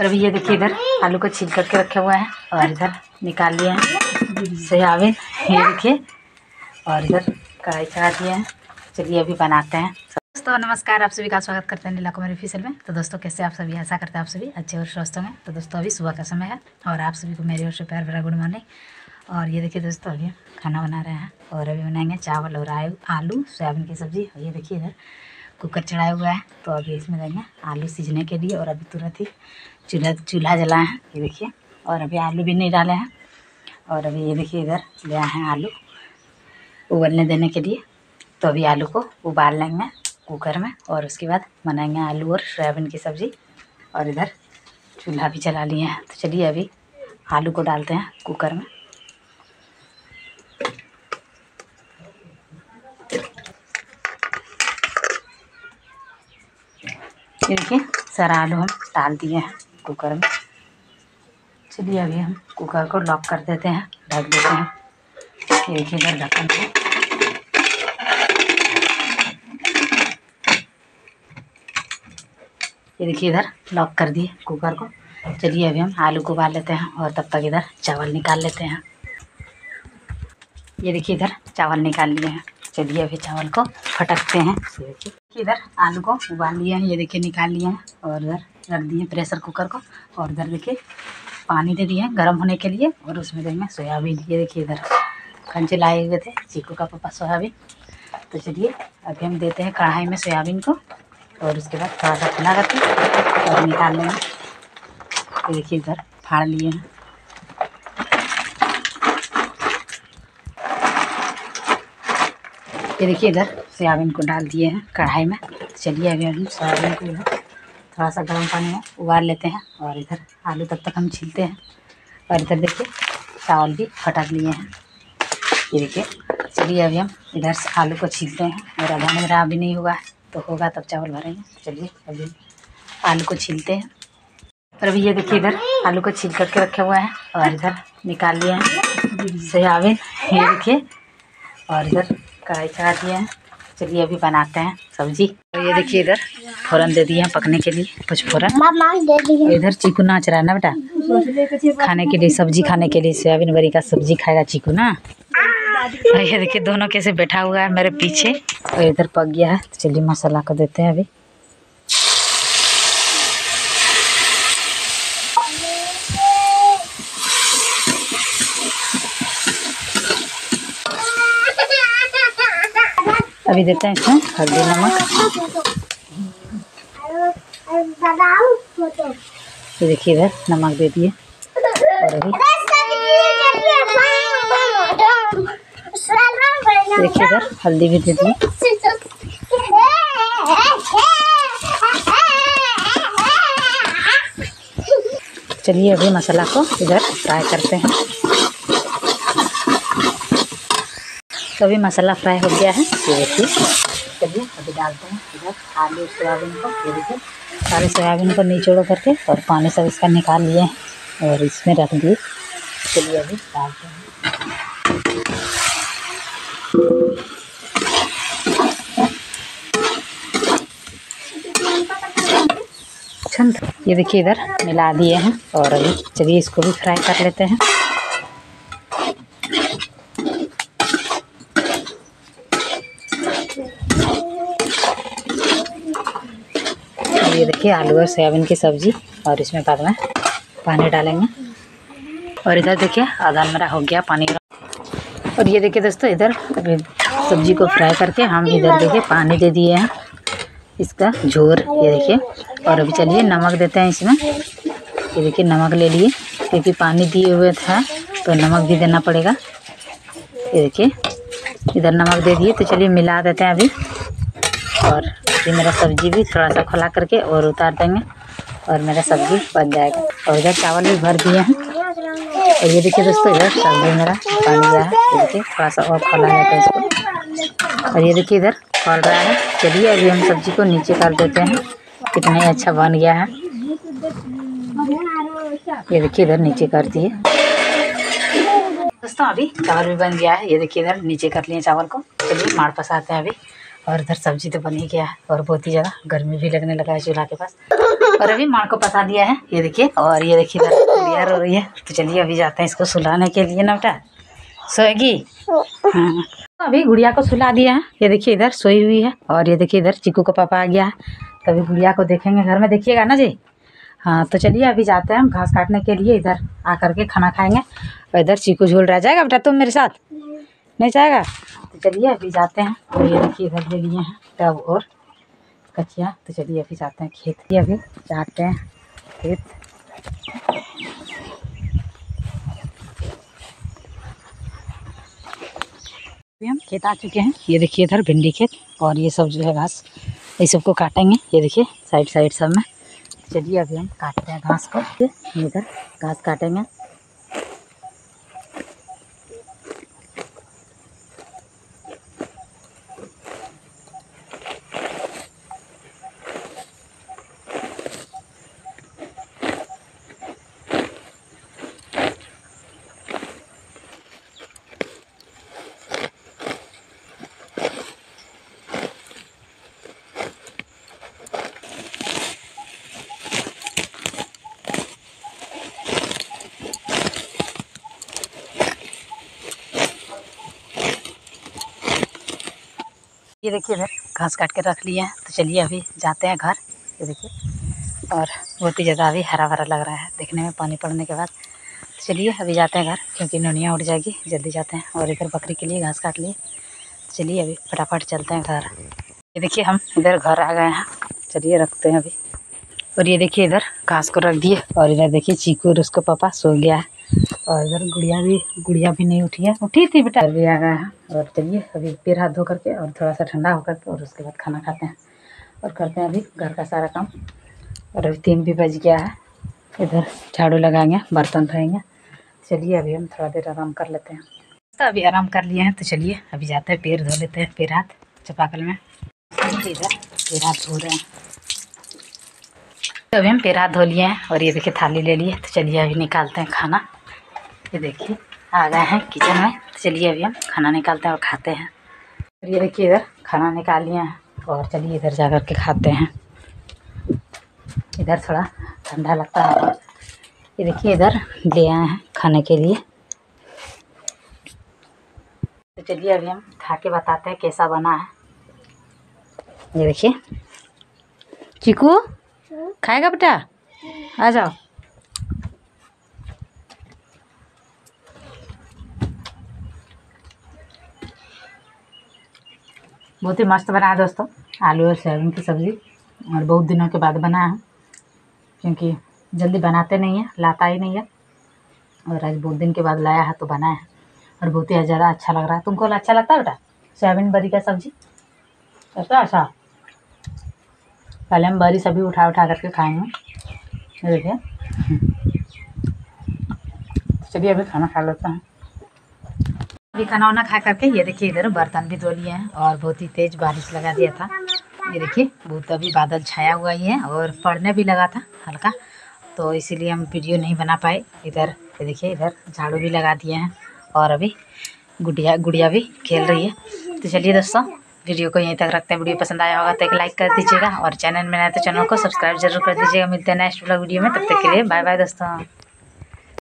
और अभी ये देखिए इधर आलू को छील करके रखे हुए हैं और इधर निकाल लिए हैं। सोयाबीन ये देखिए। और इधर कढ़ाई चढ़ा दिए हैं। चलिए अभी बनाते हैं। दोस्तों, नमस्कार। आप सभी का स्वागत करते हैं नीला कुमारी फिसल में। तो दोस्तों, कैसे आप सभी? ऐसा करते हैं आप सभी अच्छे और स्वस्थ होंगे। तो दोस्तों, अभी सुबह का समय है और आप सभी को मेरी ओर से प्यार भरा गुड मॉर्निंग। और ये देखिए दोस्तों, अभी खाना बना रहे हैं और अभी बनाएँगे चावल और आलू आलू, सोयाबीन की सब्ज़ी। ये देखिए इधर कुकर चढ़ाया हुआ है। तो अभी इसमें देंगे आलू सीझने के लिए और अभी तुरंत ही चूल्हा चूल्हा जलाए हैं, ये देखिए। और अभी आलू भी नहीं डाले हैं। और अभी ये देखिए इधर ले आए हैं आलू उबलने देने के लिए। तो अभी आलू को उबाल लेंगे कुकर में और उसके बाद बनाएँगे आलू और सोयाबीन की सब्ज़ी। और इधर चूल्हा भी जला लिए हैं। तो चलिए अभी आलू को डालते हैं कुकर में। देखिए, सारा आलू हम डाल दिए हैं। कुकर में। चलिए अभी हम कुकर को लॉक कर देते हैं, ढक देते हैं। ये देखिए इधर ढक्कन को ये देखिए इधर लॉक कर दिए कुकर को। चलिए अभी हम आलू को उबाल लेते हैं और तब तक इधर चावल निकाल लेते हैं। ये देखिए इधर चावल निकाल लिए हैं। चलिए अभी चावल को फटकते हैं। इधर आलू को उबाल लिए हैं, ये देखिए निकाल लिए हैं और इधर रख दिए प्रेशर कुकर को और इधर देखिए पानी दे दिए हैं गर्म होने के लिए और उसमें देंगे सोयाबीन, ये देखिए इधर कंचे लाए हुए थे, चीकू का पापा सोयाबीन। तो चलिए अभी हम देते हैं कढ़ाई में सोयाबीन को और उसके बाद थोड़ा सा खुला करके और निकाल लेंगे। देखिए इधर फाड़ लिए हैं। ये देखिए इधर सोयाबीन को डाल दिए हैं कढ़ाई में। चलिए अभी हम सोयाबीन को थोड़ा सा गर्म पानी में उबाल लेते हैं और इधर आलू तब तक हम छीलते हैं। और इधर देखिए चावल भी फटक लिए हैं। ये देखिए, चलिए अभी हम इधर से आलू को छीलते हैं। और आधा मेरा अभी नहीं हुआ है तो होगा तब चावल भरेंगे। चलिए अभी आलू को छीलते हैं। और अभी ये देखिए इधर आलू को छील करके रखे हुए हैं और इधर निकाल लिए हैं सोयाबीन। ये देखिए, और इधर कढ़ाई चढ़ा दिया है। चलिए अभी बनाते हैं सब्ज़ी। और ये देखिए इधर, फोरन दे दिए हैं पकने के लिए, कुछ फोरन। इधर चीकू नाच रहा है ना बेटा? खाने के लिए, सब्ज़ी खाने के लिए, सोयाबीन बरी का सब्ज़ी खाएगा चीकू ना? और ये देखिए दोनों कैसे बैठा हुआ है मेरे पीछे। और इधर पक गया है तो चलिए मसाला को देते हैं अभी। अभी देते हैं इसमें हल्दी नमक ये देखिए इधर, नमक दे दिए। और अभी। देखिए इधर, हल्दी भी दे दिए चलिए अभी मसाला को इधर फ्राई करते हैं। तो अभी मसाला फ्राई हो गया है। ये देखिए, चलिए अभी डालते हैं। इधर आलू, सोयाबीन को, ये देखिए, सारे सोयाबीन को निचोड़ करके और पानी सब इसका निकाल लिए और इसमें रख दिए। चलिए अभी डालते हैं। ये देखिए इधर मिला दिए हैं और अभी चलिए इसको भी फ्राई कर लेते हैं। देखिए आलू और सोयाबीन की सब्ज़ी और इसमें बाद में पानी डालेंगे। और इधर देखिए आधा मेरा हो गया पानी। और ये देखिए दोस्तों, इधर अभी सब्ज़ी को फ्राई करके हम इधर देखिए पानी दे दिए हैं। इसका झोर, ये देखिए। और अभी चलिए नमक देते हैं इसमें। ये देखिए नमक ले लिए। क्योंकि पानी दिए हुए था तो नमक भी देना पड़ेगा। ये देखिए, इधर नमक दे दिए तो चलिए मिला देते हैं अभी। और ये मेरा सब्ज़ी भी थोड़ा सा खुला करके और उतार देंगे और मेरा सब्ज़ी बन जाएगा। और इधर चावल भी भर दिए हैं। और ये देखिए दोस्तों, इधर सब्ज़ी मेरा बन गया है। देखिए थोड़ा सा और खोला जाता है इसको। और ये देखिए, इधर खोल रहा है। चलिए, अभी हम सब्ज़ी को नीचे कर देते हैं। कितना ही अच्छा बन गया है। ये देखिए, इधर नीचे कर दिए। दोस्तों, अभी चावल भी बन गया है। ये देखिए, इधर नीचे कर लिए चावल को। चलिए, माड़ पसाते हैं अभी। और इधर सब्ज़ी तो बन ही गया है और बहुत ही ज़्यादा गर्मी भी लगने लगा है चूल्हा के पास। और अभी माँ को पता दिया है, ये देखिए, और ये देखिए, इधर गुड़िया हो रही है। तो चलिए अभी जाते हैं इसको सुलाने के लिए ना बेटा सोएगी? हाँ। तो अभी गुड़िया को सुला दिया है। ये देखिए, इधर सोई हुई है। और ये देखिए, इधर चिकू का पापा आ गया है। तो अभी गुड़िया को देखेंगे, घर में देखिएगा ना जी? हाँ तो चलिए अभी जाते हैं हम घास काटने के लिए। इधर आकर के खाना खाएँगे। और इधर चीकू झूल रहा जाएगा बेटा तुम मेरे साथ? नहीं जाएगा? तो चलिए अभी जाते हैं। और ये देखिए इधर ले लिए हैं टब और कचिया। तो चलिए अभी जाते हैं खेत। ही अभी जाते हैं खेत। हम खेत आ चुके हैं। ये देखिए इधर भिंडी खेत और ये सब जो है घास। ये सबको काटेंगे। ये देखिए साइड साइड सब में। चलिए अभी हम काटते हैं घास को। ये इधर घास काटेंगे। ये देखिए इधर घास काट के रख लिए हैं। तो चलिए अभी जाते हैं घर। ये देखिए। और बहुत ही ज़्यादा अभी हरा भरा लग रहा है। देखने में पानी पड़ने के बाद। तो चलिए अभी जाते हैं घर, क्योंकि नोनिया उड़ जाएगी। जल्दी जाते हैं। और इधर बकरी के लिए घास काट लिए। तो चलिए अभी फटाफट चलते हैं घर। ये देखिए हम इधर घर आ गए हैं। चलिए रखते हैं अभी। और ये देखिए इधर घास को रख दिए। और इधर देखिए चीकू और उसका पापा सो गया है। और इधर गुड़िया भी गुड़िया भी नहीं उठी है। उठी थी बेटा। भी आ गया है। और चलिए, अभी पैर हाथ धो करके और थोड़ा सा ठंडा होकर और उसके बाद खाना खाते हैं। और करते हैं अभी घर का सारा काम। और अभी तीन भी बज गया है। इधर झाड़ू लगाएँगे, बर्तन धोएँगे। चलिए, अभी हम थोड़ा देर आराम कर लेते हैं। तो अभी आराम कर लिए हैं तो चलिए, अभी जाते हैं पैर धो लेते हैं पैर हाथ, चपाकल में। इधर पैर हाथ धो रहे हैं। तो अभी हम पैर हाथ धो लिए हैं और ये देखिए थाली ले लिए। तो चलिए, अभी निकालते हैं खाना। ये देखिए। आ गए हैं किचन में। चलिए अभी हम खाना निकालते हैं और खाते हैं। ये देखिए इधर, खाना निकाल लिए हैं और चलिए इधर जा कर के खाते हैं। इधर थोड़ा ठंडा लगता है। ये देखिए इधर ले आए हैं खाने के लिए। तो चलिए अभी हम खा के बताते हैं कैसा बना है। ये देखिए। चीकू, खाएगा बेटा? आ जाओ। बहुत ही मस्त बना है दोस्तों। आलू और सोयाबीन की सब्ज़ी। और बहुत दिनों के बाद बना है। क्योंकि जल्दी बनाते नहीं हैं, लाता ही नहीं है। और आज बहुत दिन के बाद लाया है तो बनाया है। और बहुत ही ज़्यादा अच्छा लग रहा है। तुमको अच्छा लगता है बेटा? सोयाबीन बरी का सब्ज़ी? अच्छा अच्छा। पहले हम बरी सभी उठा उठा करके खाएँगे। देखिए। चलिए अभी खाना खा लेते हैं। अभी खाना वाना खा करके ये देखिए इधर बर्तन भी धो लिए हैं और बहुत ही तेज़ बारिश लगा दिया था। ये देखिए बहुत अभी बादल छाया हुआ ही है और पड़ने भी लगा था हल्का तो इसीलिए हम वीडियो नहीं बना पाए। इधर, ये देखिए, इधर झाड़ू भी लगा दिए हैं और अभी गुड़िया गुड़िया भी खेल रही है। तो चलिए दोस्तों, वीडियो को यहीं तक रखते हैं। वीडियो पसंद आया होगा तो एक लाइक कर दीजिएगा और चैनल में नए तो चैनल को सब्सक्राइब ज़रूर कर दीजिएगा। मिलते हैं नेक्स्ट वीडियो में, तब तक के लिए बाय बाय दोस्तों।